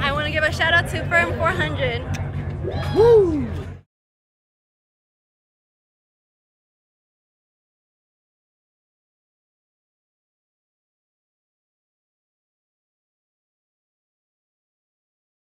I want to give a shout out to Firm 400. Woo!